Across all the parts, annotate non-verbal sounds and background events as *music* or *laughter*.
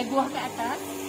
Ada buah kat atas.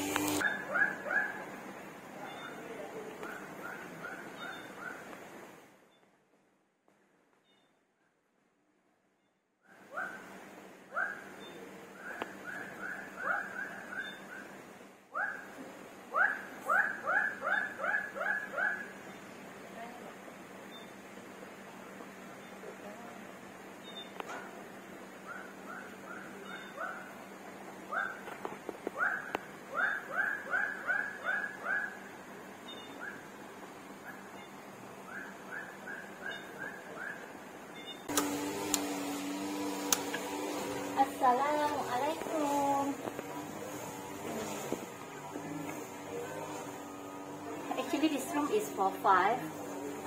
Assalamualaikum. Actually this room is for five.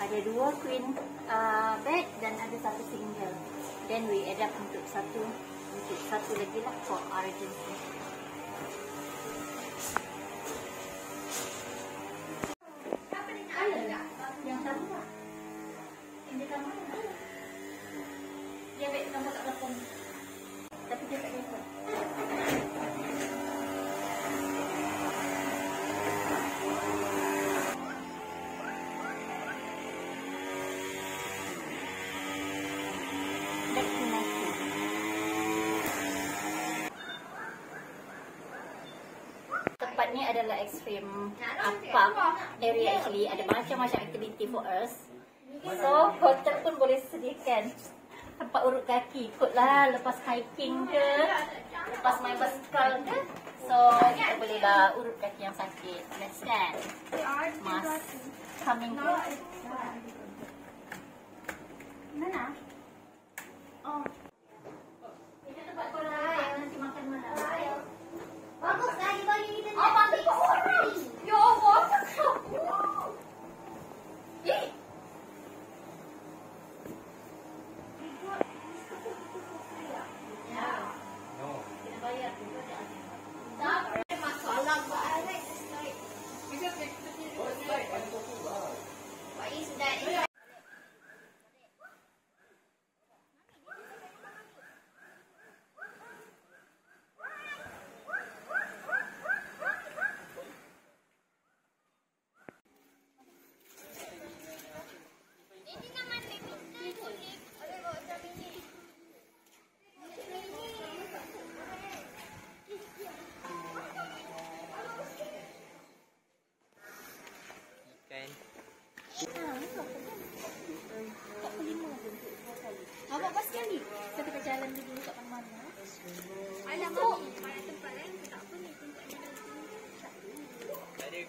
Ada dua queen uh, bed dan ada satu single. Then we up untuk satu untuk satu lagi lah for urgency. Ni adalah ekstrim apa? area actually ada macam-macam aktiviti for us. So hotel pun boleh sediakan. Tempat urut kaki ikutlah lepas hiking ke lepas main basikal ke. So kita boleh lah urut kaki yang sakit. Understand mas coming ke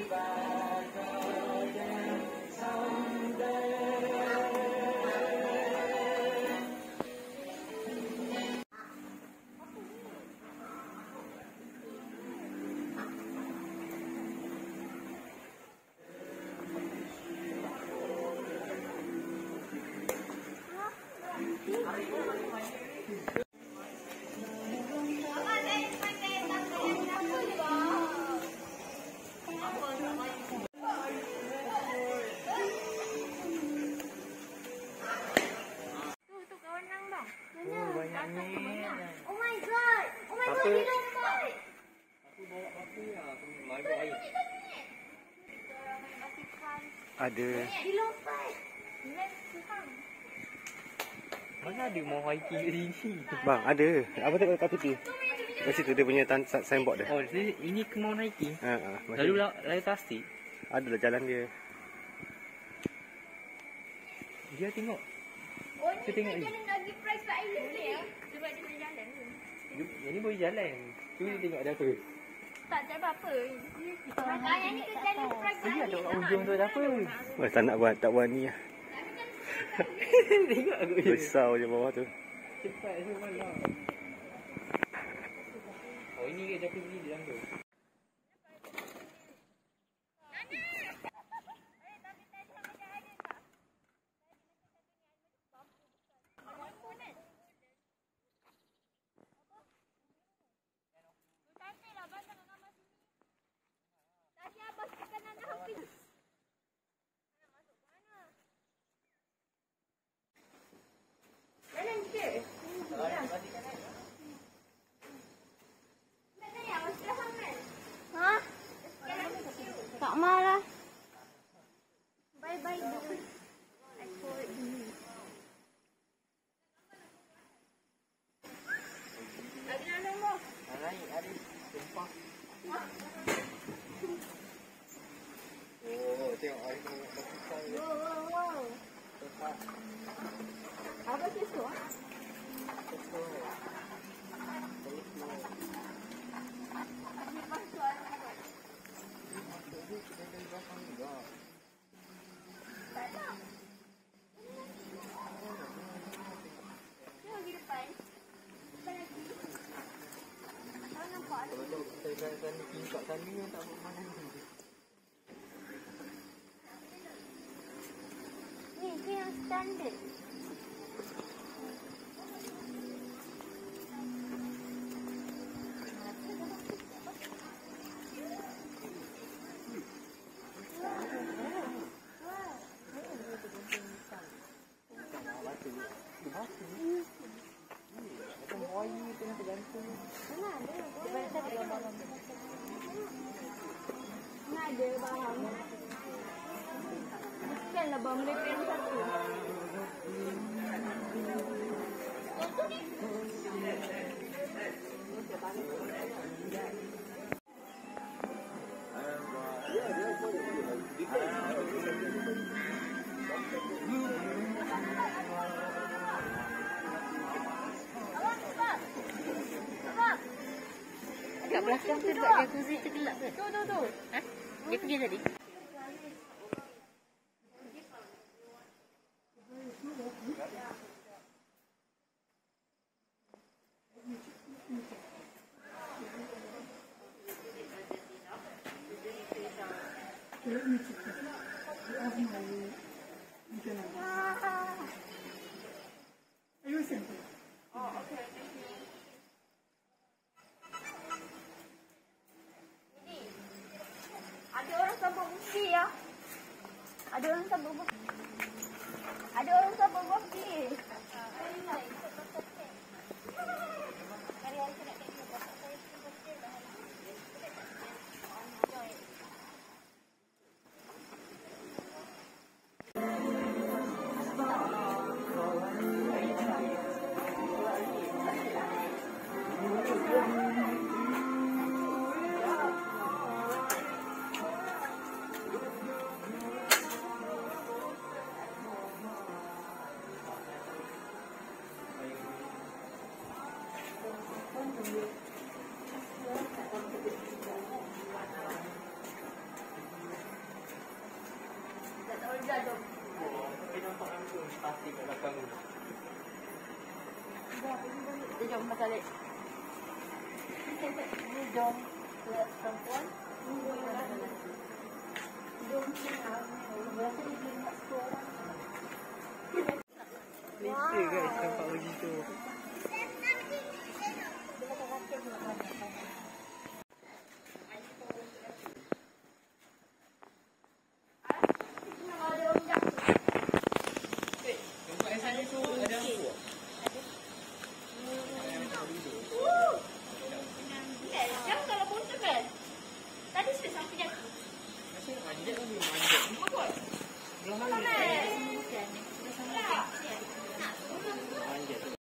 everybody. Tak ada kamu dah aku Ada sini ada. Aku bawa apa lah. Aku mabuk air. Ada. Mana ada mau hiking kat sini? Bang, ada. Apa tengok kat tepi? Kat situ dia punya tan- signboard dia. Oh, jadi ini ke mau hiking? Ha, ha, macam Lalu ni. la- lalu tasik. Adalah jalan dia. Dia tengok. Oh, Kita tengok ni. Ni ya. Sebab dia boleh jalan. Dia- Yang ni boleh jalan. Cuba dia tengok ada apa. Tak ada apa-apa. Ah, yang ni ke jalan Dia ada kat ujung tu ada apa. Wah, tak nak buat, tak buat ni lah. *laughs* tengok aku je. Besar je bawah tu. Cepat semua lah. Oh, ini ke jacuzzi di dalam tu? Tadi abang cakap nak nak pergi. Jalan ke? Ha? Tak malah. Bye bye dulu. Aku ini. Lagi nak nombor? Naik, ada. Tumpah. Oh, tengok air tu. Wow, wow, wow. Apa susu? ah? Ni masuk air apa? Tak nak. Tengok lagi depan. Depan lagi. Tak nampak. Kalau tu kita kat sana, sana tak berapa mana. Ni ke yang standard. Lepin satu. Kat belakang tu buat jacuzzi tu gelap ke? Tu tu tu. Ha? Dia pergi tadi? Ada orang sabuk bukti ya. Ada orang sabuk bukti. Dia jom rumah salik Dia jom perempuan Jom Wow. Wow. Wow. Wow. Wow. Wow. Wow. Wow. Wow. Wow. Wow.